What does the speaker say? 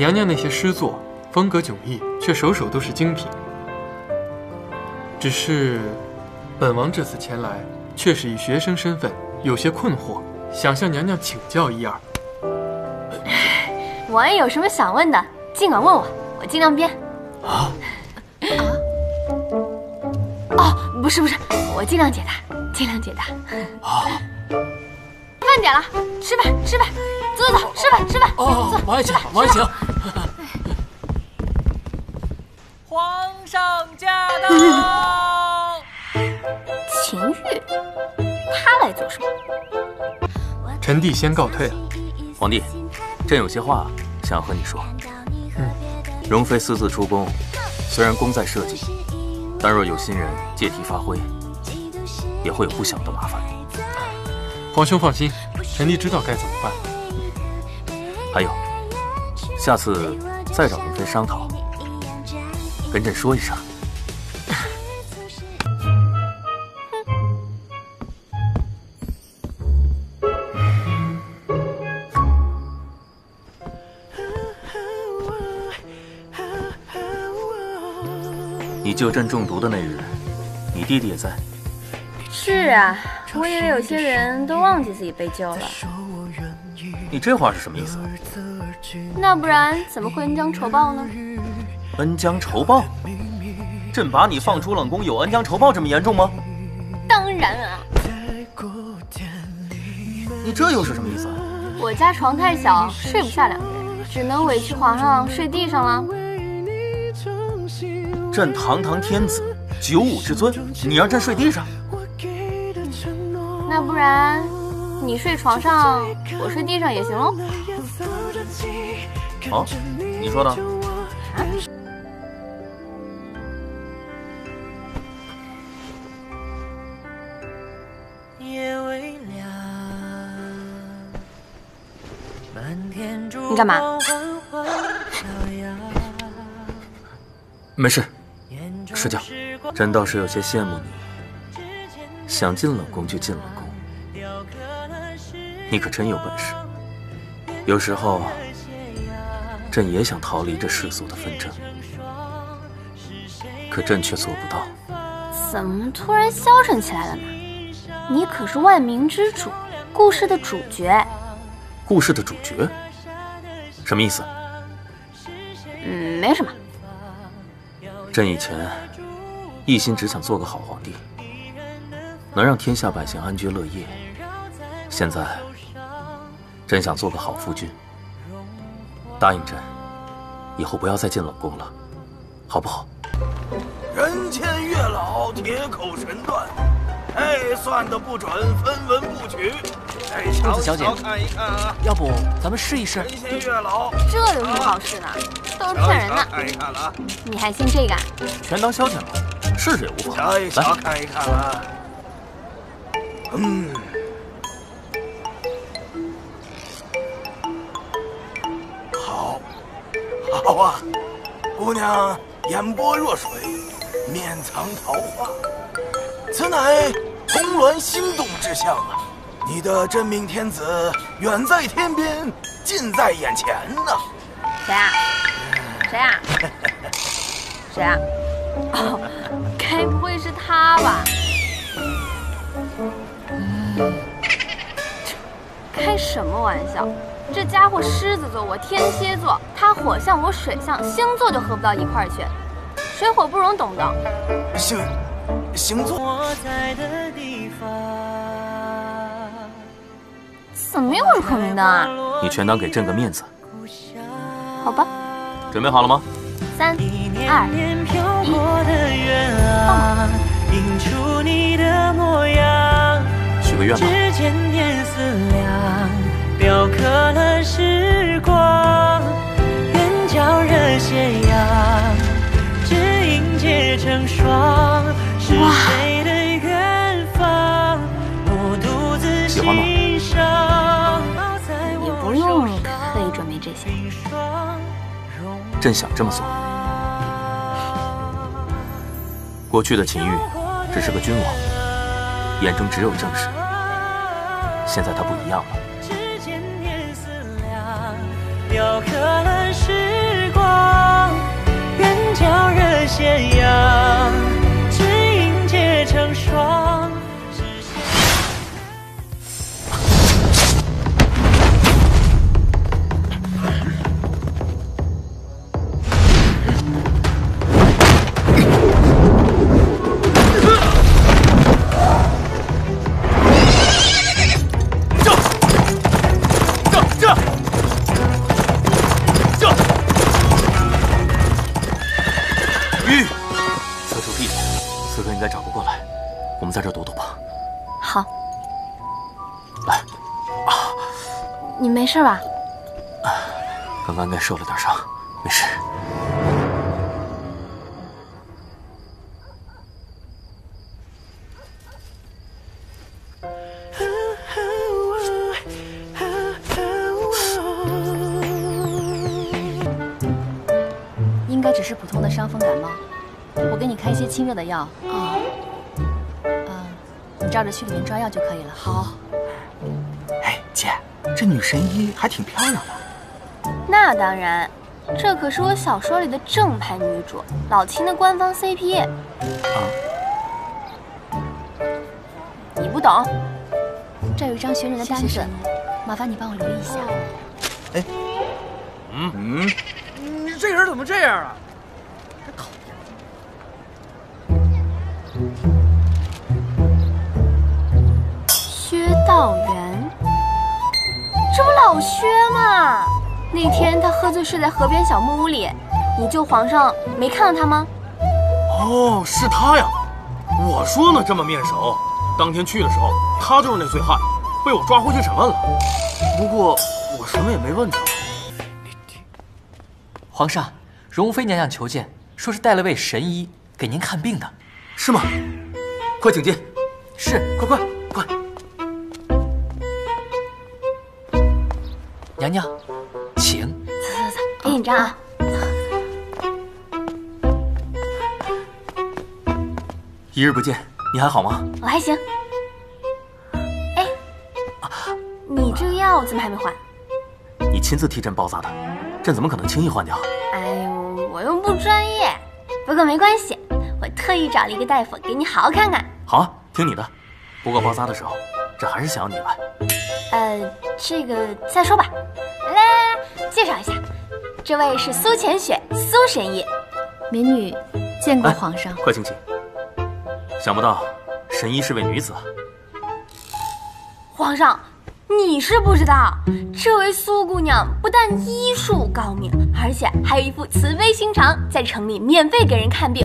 娘娘那些诗作风格迥异，却首首都是精品。只是，本王这次前来，却是以学生身份，有些困惑，想向娘娘请教一二。王爷有什么想问的，尽管问我，我尽量编。啊？哦，不是不是，我尽量解答，尽量解答。啊？饭点了，吃饭吃饭，走走走，吃饭吃饭。哦，王爷请，王爷请。皇上驾到。秦玉，他来做什么？臣弟先告退了。皇帝，朕有些话想要和你说。嗯，容妃私自出宫，虽然功在社稷，但若有心人借题发挥，也会有不小的麻烦。皇兄放心，臣弟知道该怎么办。还有，下次再找容妃商讨，跟朕说一声。你救朕中毒的那日，你弟弟也在。是啊。我以为有些人都忘记自己被救了。你这话是什么意思？那不然怎么会恩将仇报呢？恩将仇报？朕把你放出冷宫，有恩将仇报这么严重吗？当然啊！你这又是什么意思？我家床太小，睡不下两个人，只能委屈皇上睡地上了。朕堂堂天子，九五之尊，你让朕睡地上？那不然，你睡床上，我睡地上也行喽。哦，你说的。你干嘛？没事，睡觉。朕倒是有些羡慕你。想进冷宫就进冷宫，你可真有本事。有时候，朕也想逃离这世俗的纷争，可朕却做不到。怎么突然消沉起来了呢？你可是万民之主，故事的主角。故事的主角？什么意思？嗯，没什么。朕以前一心只想做个好皇帝。能让天下百姓安居乐业。现在，朕想做个好夫君。答应朕，以后不要再进冷宫了，好不好？人间月老铁口神断，哎，算的不准，分文不取。哎公子小姐，看一看啊，要不咱们试一试？人间月老，这有什么好试的？都是骗人的。看一看了，你还信这个？全当消遣了，试试也无妨。来，看一看了。嗯，好啊！姑娘眼波若水，面藏桃花，此乃红鸾心动之相啊！你的真命天子远在天边，近在眼前呢。谁啊？谁啊？谁啊？哦，该不会是他吧？开什么玩笑！这家伙狮子座，我天蝎座，他火象，我水象，星座就合不到一块儿去。水火不容，懂的。星星座？怎么又是孔明灯啊？你全当给朕个面子。好吧。准备好了吗？三、二、一，放许个愿吧。斜阳，只因结成霜。是谁的远方？我独自欣赏。也不用特意准备这些。朕想这么做。过去的秦玉只是个君王，眼中只有正事。现在他不一样了。谢。此处僻静，刺客应该找不过来，我们在这躲躲吧。好。来，啊，你没事吧？啊，刚刚该受了点伤，没事。伤风感冒，我给你开一些清热的药。啊，嗯，你照着去里面抓药就可以了。好。哎，姐，这女神医还挺漂亮的。那当然，这可是我小说里的正牌女主，老秦的官方 CP。啊？你不懂。这有一张寻人的单子，麻烦你帮我留意一下。哎，嗯嗯。你这人怎么这样啊？薛道元，这不老薛吗？那天他喝醉睡在河边小木屋里，你救皇上没看到他吗？哦，是他呀！我说呢，这么面熟。当天去的时候，他就是那醉汉，被我抓回去审问了。不过我什么也没问他。皇上，容妃娘娘求见，说是带了位神医给您看病的，是吗？快请进。是，快快快。娘娘，请。走走走，别紧张啊。一日不见，你还好吗？我还行。哎，你这个药怎么还没换？你亲自替朕包扎的。朕怎么可能轻易换掉？哎呦，我又不专业。不过没关系，我特意找了一个大夫给你好好看看。好啊，听你的。不过包扎的时候，这还是想要你来。呃，这个再说吧。来来来，介绍一下，这位是苏浅雪，苏神医。民女见过皇上。快请起。想不到神医是位女子啊。皇上。你是不知道，这位苏姑娘不但医术高明，而且还有一副慈悲心肠，在城里免费给人看病，